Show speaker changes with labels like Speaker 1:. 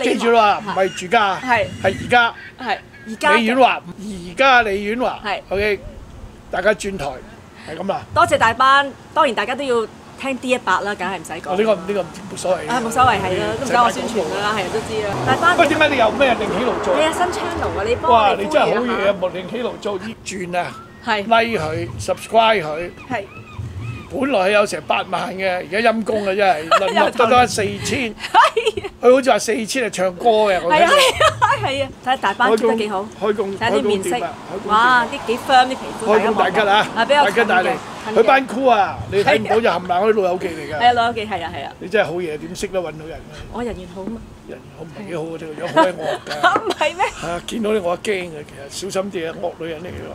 Speaker 1: 記住啦，唔係住家，
Speaker 2: 係
Speaker 1: 係而家
Speaker 2: 係而家
Speaker 1: 李婉華，而家李婉華，
Speaker 2: 係
Speaker 1: OK，大家轉台係咁啦。
Speaker 2: 多謝大班，當然大家都要聽 D 一百啦，梗係唔使講。
Speaker 1: 我呢個呢個冇所謂。
Speaker 2: 啊冇所謂係啦，都唔使我宣傳㗎啦，係人都知啦。大班
Speaker 1: 喂，點解你有咩另起爐做
Speaker 2: 你？啊新 channel 啊，你幫
Speaker 1: 哇！你真係好嘢啊！莫另起爐灶啲轉啊
Speaker 2: 係
Speaker 1: ，like 佢，subscribe 佢。
Speaker 2: 係
Speaker 1: 本來有成八萬嘅，而家陰公啊，真係 淪落得翻四千。
Speaker 2: 係
Speaker 1: 佢好似話四千係唱歌嘅，我
Speaker 2: 係啊。係啊睇下大班
Speaker 1: 開
Speaker 2: keep 得幾好。
Speaker 1: 開工
Speaker 2: 睇下啲面色哇！啲幾 firm 啲皮膚，
Speaker 1: 開工大吉啊！
Speaker 2: 啊比較
Speaker 1: 大吉大利佢班 cool 啊，你睇唔到就冚唪唥嗰啲老友記嚟㗎
Speaker 2: 係啊，老友記係啊係啊，
Speaker 1: 你真係好嘢，點識得揾到人啊？
Speaker 2: 我人緣好嘛，
Speaker 1: 人好唔係幾好嘅，呢個樣好鬼惡㗎。
Speaker 2: 唔係咩？
Speaker 1: 係啊，見到你我驚嘅，其實小心啲啊，惡女人嚟㗎喎。